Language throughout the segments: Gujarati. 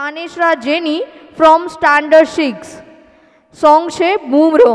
પાનેશરા જેની ફ્રોમ સ્ટાન્ડર્ડ સિક્સ સોંગ છે બૂમરો.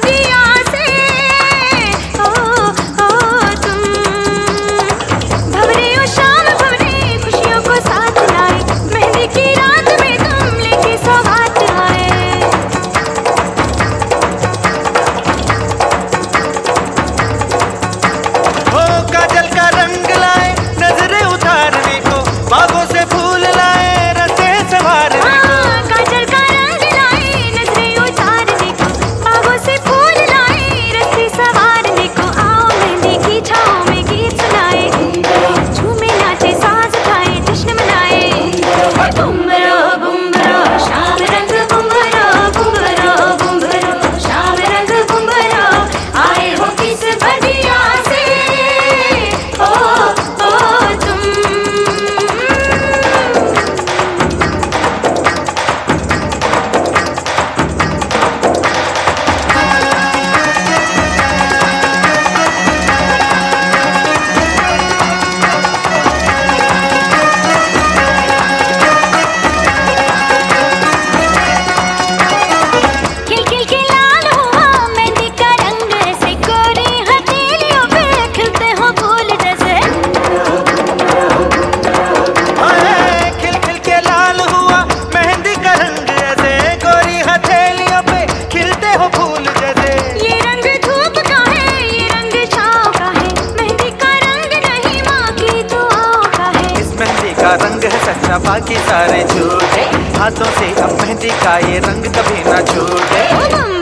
मेरा बाकी सारे झूठे हाथों से अब मेहंदी का ये रंग कभी ना छूटे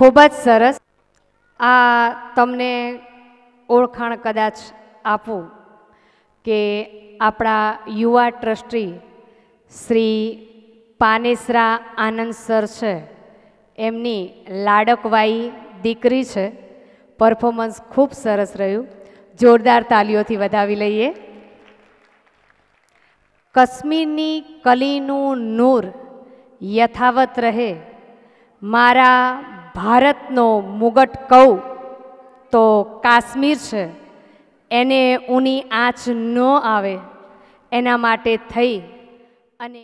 ખૂબ જ સરસ. આ તમને ઓળખાણ કદાચ આપું કે આપણા યુવા ટ્રસ્ટી શ્રી પાનેસરા આનંદ સર છે. એમની લાડકવાઈ દીકરી છે. પરફોર્મન્સ ખૂબ સરસ રહ્યું. જોરદાર તાલીઓથી વધાવી લઈએ. કશ્મીરની કલીનું નૂર યથાવત રહે. મારા ભારતનો મુગટ કહું તો કાશ્મીર છે. એને ઊની આંચ ન આવે. એના માટે થઈ અને